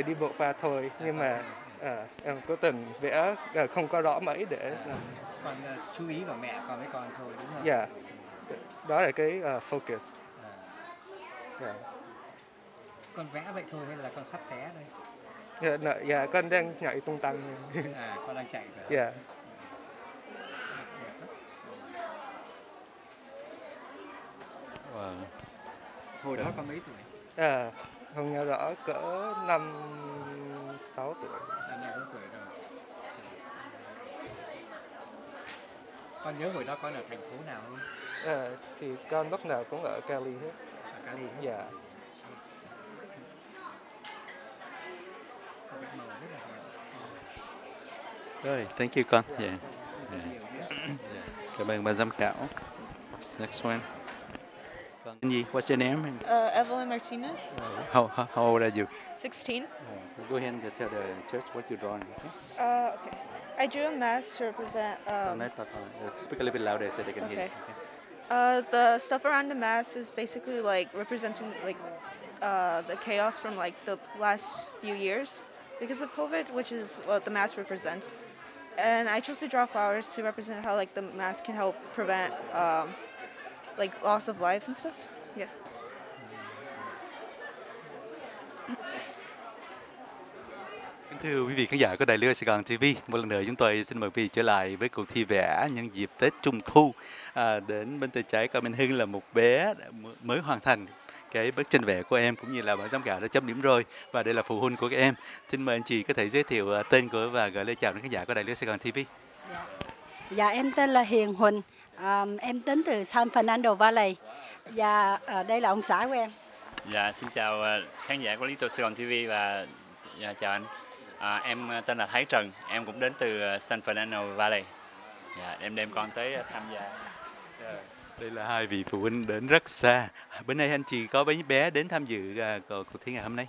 người đi bộ qua thôi nhưng mà ờ, em cố tình vẽ ờ, không có rõ mấy để làm Con ờ, chú ý vào mẹ con với con thôi đúng không? dạ đó là cái ờ, focus À, dạ con vẽ vậy thôi hay là con sắp vẽ đây? dạ, nợ- dạ con đang nhảy tung tăng À, con đang chạy phải không? dạ Wow. Hồi đó con mấy tuổi? à, không nhớ rõ cỡ năm sáu tuổi Năm nay bốn tuổi rồi. Con nhớ hồi đó con ở thành phố nào không? Ờ, thì con lúc nào cũng ở Cali hết Ở Cali. hết. dạ Con vẽ màu rất là đẹp. Rồi, thank you con. Dạ. Nhiều Yeah. nhé. Cảm ơn ban giám khảo. Next one? What's your name? Uh, Evelyn Martinez, How, how, how old are you? 16. Go ahead and tell the church what you're drawing. Okay? Uh, okay. I drew a mask to represent um, to- Speak a little bit louder so they can hear you. Okay. uh, the stuff around the mask is basically like representing like uh, the chaos from like the last few years because of COVID, which is what the mask represents. And I chose to draw flowers to represent how like the mask can help prevent um, like loss of lives and stuff. Yeah. Thưa quý vị khán giả của Đài Lửa Sài Gòn TV, một lần nữa chúng tôi xin mời quý vị trở lại với cuộc thi vẽ nhân dịp Tết Trung Thu. À, đến bên tay trái của Minh Hưng là một bé mới hoàn thành cái bức tranh vẽ của em cũng như là ban giám khảo đã chấm điểm rồi và đây là phụ huynh của các em. Xin mời anh chị có thể giới thiệu à, tên của và gửi lời chào đến khán giả của Đài Lửa Sài Gòn TV. Dạ em tên là Hiền Huỳnh, à, em đến từ San Fernando Valley và à, đây là ông xã của em. Dạ, xin chào ờ, khán giả của Lý Tô Sài Gòn TV và dạ, chào anh. À, em ờ, tên là Thái Trần, em cũng đến từ ờ, San Fernando Valley. Dạ, em đem con tới ờ, tham gia. Ờ, Đây là hai vị phụ huynh đến rất xa. Bữa nay anh chị có bé bé đến tham dự cuộc thi ngày hôm nay.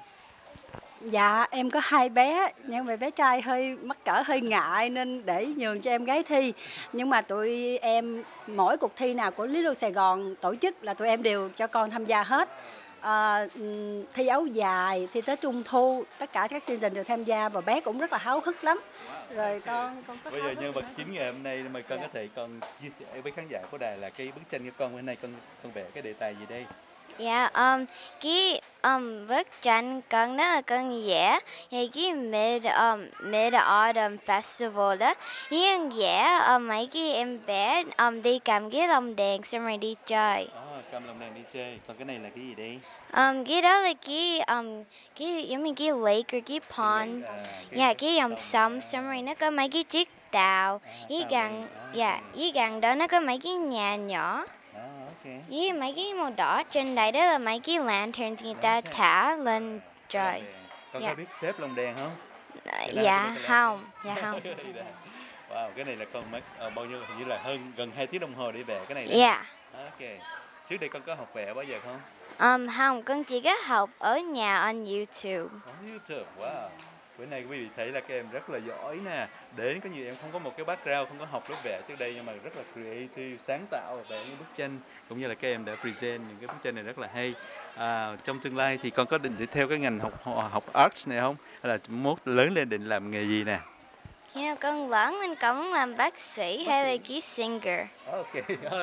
Dạ em có hai bé nhưng mà bé trai hơi mắc cỡ hơi ngại nên để nhường cho em gái thi. Nhưng mà tụi em mỗi cuộc thi nào của Lý Lưu Sài Gòn tổ chức là tụi em đều cho con tham gia hết. À, thi áo dài, thi tới trung thu, tất cả các chương trình đều tham gia và bé cũng rất là háo hức lắm. Rồi con con có Bây giờ nhân vật chính ngày hôm nay mà con Dạ. có thể con chia sẻ với khán giả của đài là cái bức tranh của con bữa nay con con vẽ cái đề tài gì đây? Dạ, um, cái um, bức tranh con đó là con vẽ thì cái mid um, mid autumn festival đó với con vẽ um, mấy cái em vẽ um, đi cầm cái lồng đèn xong rồi đi chơi. À, cầm lồng đèn đi chơi. Còn cái này là cái gì đây? um, cái đó là cái um, cái giống như cái lake or cái pond. À, dạ cái dòng sông xong rồi nó có mấy cái chiếc tàu. Với gần dạ với gần đó nó có mấy cái nhà nhỏ À, ok. với mấy cái màu đỏ trên đấy đó là mấy cái lanterns người ta thả lên trời. Con Dạ. có biết xếp lồng đèn không? Này dạ không dạ không wow, cái này là con mất ờ, bao nhiêu hình như là hơn gần 2 tiếng đồng hồ để vẽ cái này. dạ Ok. Trước đây con có học vẽ bao giờ không? um, không con chỉ có học ở nhà on YouTube Có YouTube. Wow. Bữa nay quý vị thấy là các em rất là giỏi nè. Đến có nhiều em không có một cái background, không có học lớp vẽ trước đây nhưng mà rất là creative, sáng tạo và vẽ những bức tranh cũng như là các em đã present những cái bức tranh này rất là hay. À, trong tương lai thì con có định để theo cái ngành học học arts này không? Hay là mốt lớn lên định làm nghề gì nè? khi nào con lớn lên con muốn làm bác sĩ hay là cái singer Ok,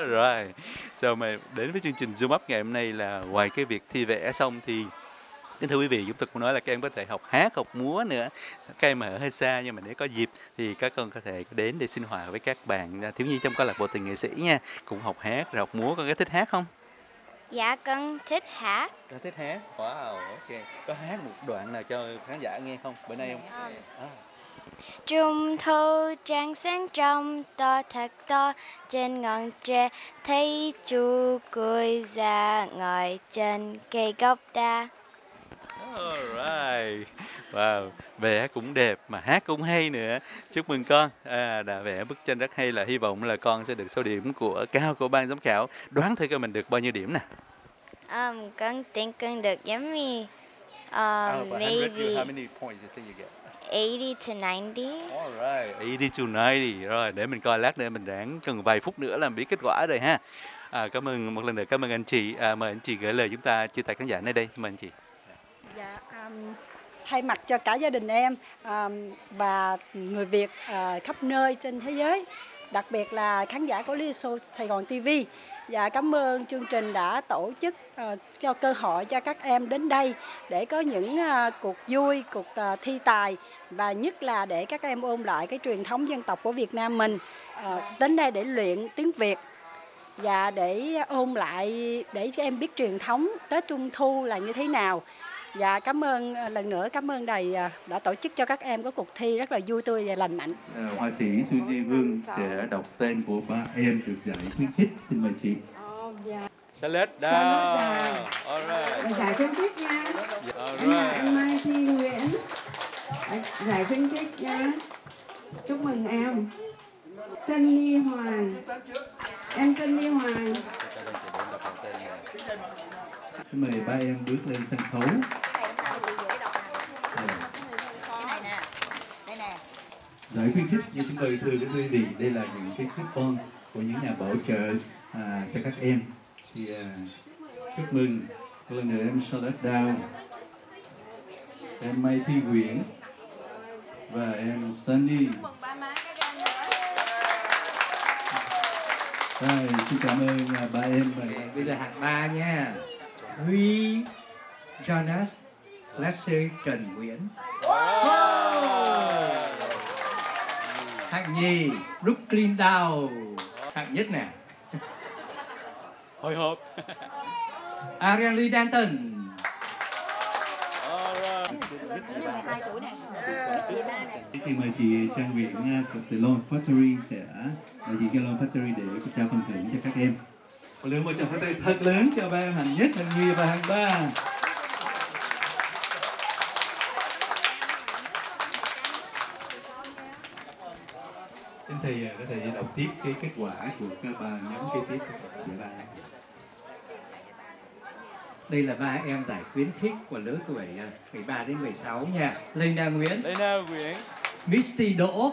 rồi. So mà đến với chương trình Zoom Up ngày hôm nay là ngoài cái việc thi vẽ xong thì Kính thưa quý vị, chúng tôi cũng nói là các em có thể học hát, học múa nữa. Các em ở hơi xa nhưng mà nếu có dịp thì các con có thể đến để sinh hoạt với các bạn à, thiếu nhi trong câu lạc bộ tình nghệ sĩ nha. Cũng học hát, rồi học múa. Con có thích hát không? dạ con thích hát Con thích hát. Wow, ok. Có hát một đoạn nào cho khán giả nghe không? Bữa nay không? À. Trung thu trăng sáng trong to thật to trên ngọn tre thấy chú cười ra ngồi trên cây gốc đa Alright. Wow, vẽ cũng đẹp mà hát cũng hay nữa. Chúc mừng con. À, đã vẽ bức tranh rất hay là hy vọng là con sẽ được số điểm của cao của ban giám khảo. Đoán thử coi mình được bao nhiêu điểm nè. um, con tin con được giống như um, of 100 you, maybe how many points you think you get? 80 to 90 Alright, 80 to 90. Rồi, để mình coi lát nữa mình ráng cần vài phút nữa là biết kết quả rồi ha. À, cảm ơn một lần nữa cảm ơn anh chị. À, mời anh chị gửi lời chúng ta chia tay khán giả nơi đây. Mời anh chị. Thay mặt cho cả gia đình em và người Việt ờ, khắp nơi trên thế giới, đặc biệt là khán giả của Liên Xô Sài Gòn TV. Và dạ, cảm ơn chương trình đã tổ chức uh, cho cơ hội cho các em đến đây để có những uh, cuộc vui, cuộc uh, thi tài và nhất là để các em ôn lại cái truyền thống dân tộc của Việt Nam mình. Uh, đến đây để luyện tiếng Việt và để ôn lại để cho em biết truyền thống Tết Trung Thu là như thế nào. Và cảm ơn lần nữa cảm ơn đài đã tổ chức cho các em có cuộc thi rất là vui tươi và lành mạnh. À, họa sĩ Suzy Vương sẽ đọc tên của ba em được giải khuyến khích. Xin mời chị. Salad down. Salad down. Alright. Giải khuyến khích nha. Em là em Mai Thi Nguyễn. Giải khuyến khích nha. Chúc mừng em. Sunny Hoàng. Em Sunny Hoàng. Xin mời ba em bước lên sân khấu. Giải khuyến khích như chúng tôi thưa với quý vị, đây là những cái coupon của những nhà bảo trợ à, cho các em. Thì à, chúc mừng một lần nữa em Charlotte Dow, em Mai Thi Nguyễn và em Sunny. Rồi, xin cảm ơn ba em và Bây giờ hạng ba nha. Huy Jonas Lester Trần Nguyễn. Hạng nhì Brooklyn Dow. Hạng nhất nè. Hồi hộp. Ariel Lee Danton. thì mời chị Trang Nguyễn nha, từ Lone Factory sẽ đại diện cho Lone Factory để trao phần thưởng cho các em. Một lượng một tràng pháo tay thật lớn cho ba em hạng nhất, hạng nhì và hạng ba. Thầy à, có thể đọc tiếp cái kết quả của các ba nhóm kế tiếp của ba em. Đây là ba em giải khuyến khích của lứa tuổi à, 13 đến 16 nha. Lena Nguyễn, Lena Nguyễn. Misty Đỗ.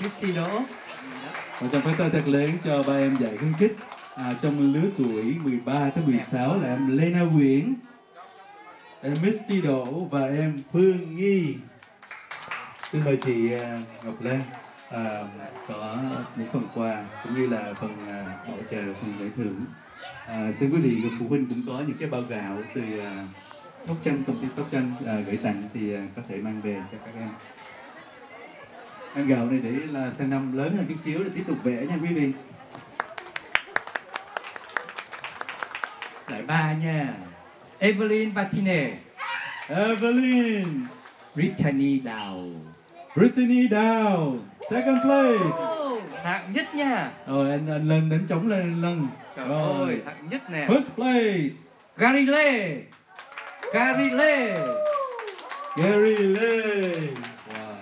Misty Đỗ. Một tràng pháo tay thật lớn cho ba em giải khuyến khích à, trong lứa tuổi 13 tới 16 là em Lena Nguyễn, em Misty Đỗ và em Phương Nghi. Xin mời chị à, Ngọc Lan à, có những phần quà cũng như là phần à, hỗ trợ phần giải thưởng. À, xin quý vị và phụ huynh cũng có những cái bao gạo từ à, Sóc Trăng, công ty Sóc Trăng à, gửi tặng thì à, có thể mang về cho các em. Ăn gạo này để là sang năm lớn hơn chút xíu để tiếp tục vẽ nha quý vị. Giải ba nha. Evelyn Patine, Evelyn, Brittany Đào. Brittany Dow, second place. Hạng nhất nha. Rồi anh, anh Lân đánh trống lên anh Lân. Trời Rồi. ơi, hạng nhất nè. First place, Gary Lê. Gary Lê. Gary Lê. Wow,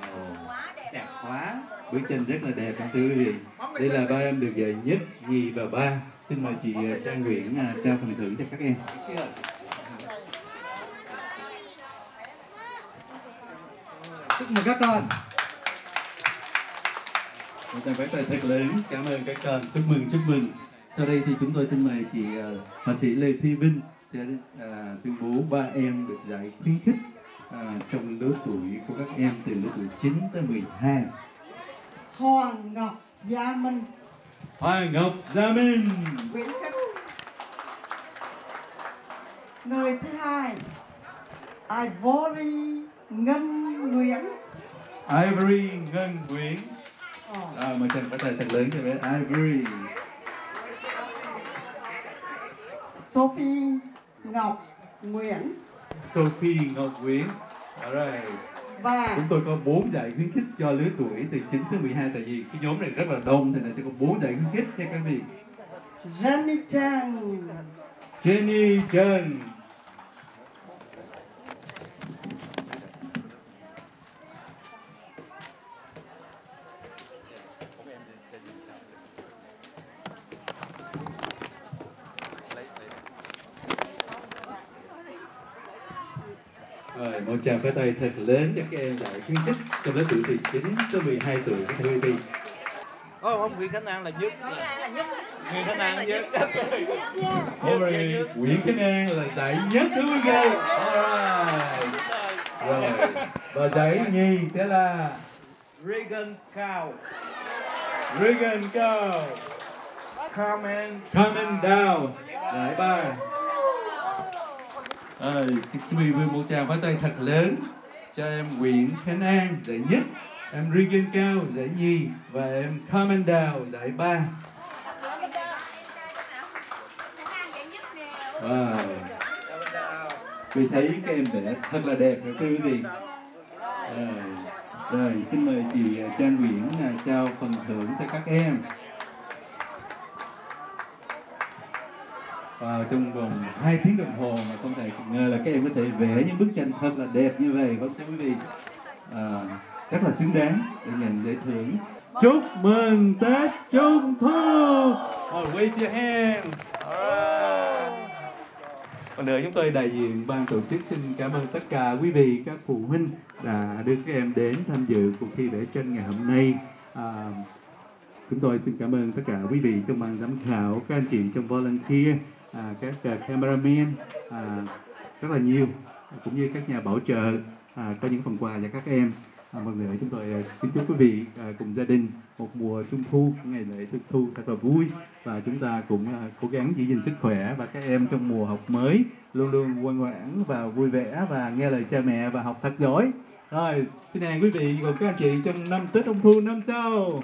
Đẹp quá. bức tranh rất là đẹp thưa quý vị. Đây là ba em được giải nhất, nhì và ba. Xin mời chị à, Trang Nguyễn à, trao phần thưởng cho các em. Chúc mừng các con. Một tràng pháo tay thật lớn. Cảm ơn các con. Chúc mừng, chúc mừng. Sau đây thì chúng tôi xin mời chị uh, họa sĩ Lê Thi Vinh sẽ à, tuyên bố ba em được giải khuyến khích à, trong lứa tuổi của các em từ lứa tuổi 9 tới 12. Hoàng Ngọc Gia Minh. Hoàng Ngọc Gia Minh, Nguyễn Khích. Người thứ hai. Ivory Ngân Nguyễn. Ivory Ngân Nguyễn. À, một tràng pháo tay thật lớn cho bé Ivory. Sophie Ngọc Nguyễn Sophie Ngọc Nguyễn. Alright. và Chúng tôi có 4 giải khuyến khích cho lứa tuổi từ 9 tới 12 tại vì cái nhóm này rất là đông thì nên tôi có 4 giải khuyến khích nha các vị. Jenny Trang Jenny Trần, Rồi, một tràng pháo tay thật lớn cho các em giải khuyến khích trong lứa tuổi từ 9 tới 12 tuổi thưa quý vị. Có không? Nguyễn Khánh An là nhất. Nguyễn Khánh An nhất. Sorry, Nguyễn Khánh An là giải nhất thưa quý vị. Alright. và giải nhì sẽ là Regan Cow Regan Cao Carmen Carmen Dow giải ba à, quý vị một tràng pháo tay thật lớn cho em Nguyễn Khánh An giải nhất. Em Regan Cao giải nhì. Và em Carmen Đào giải ba. Wow. Vì thấy các em vẽ thật là đẹp rồi không quý vị. Rồi, rồi xin mời chị à, Trang Nguyễn à, trao phần thưởng cho các em. Wow, trong vòng 2 tiếng đồng hồ mà không thể ngờ là các em có thể vẽ những bức tranh thật là đẹp như vậy. Vâng thưa quý vị à, rất là xứng đáng để nhận giải thưởng. Chúc mừng Tết Trung Thu! Oh, wave your hand Còn nữa chúng tôi đại diện ban tổ chức xin cảm ơn tất cả quý vị các phụ huynh đã đưa các em đến tham dự cuộc thi vẽ tranh ngày hôm nay. À, chúng tôi xin cảm ơn tất cả quý vị trong ban giám khảo các anh chị trong volunteer à, các uh, cameraman à, rất là nhiều cũng như các nhà bảo trợ à, có những phần quà cho các em. À, một lần nữa chúng tôi à, kính chúc quý vị à, cùng gia đình một mùa trung thu ngày lễ trung thu thật là vui. Và chúng ta cũng à, cố gắng giữ gìn sức khỏe và các em trong mùa học mới luôn luôn ngoan ngoãn và vui vẻ và nghe lời cha mẹ và học thật giỏi. Rồi xin hẹn quý vị và các anh chị trong năm tết trung thu năm sau.